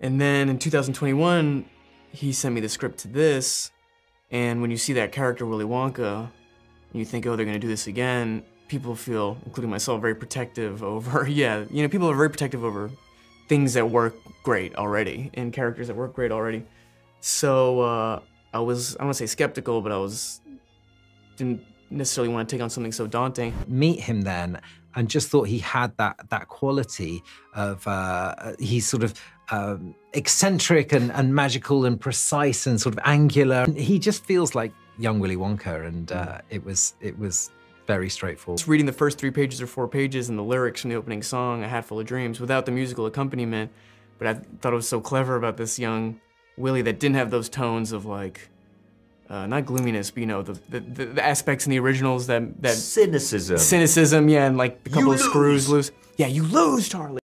And then in 2021, he sent me the script to this, and when you see that character, Willy Wonka, you think, oh, they're gonna do this again, people feel, including myself, very protective over, yeah, you know, people are very protective over things that work great already, and characters that work great already. So uh, I was, I don't wanna say skeptical, but I was, didn't necessarily want to take on something so daunting. Meet him then, and just thought he had that that quality of uh, he's sort of um, eccentric and, and magical and precise and sort of angular. He just feels like young Willy Wonka, and uh, it was it was very straightforward. Just reading the first three pages or four pages and the lyrics from the opening song, A Hatful of Dreams, without the musical accompaniment, but I thought it was so clever about this young Willy that didn't have those tones of like, uh, not gloominess, but you know, the, the, the, aspects in the originals that, that Cynicism. cynicism, yeah, and like a couple You of screws loose. Yeah, you lose, Charlie.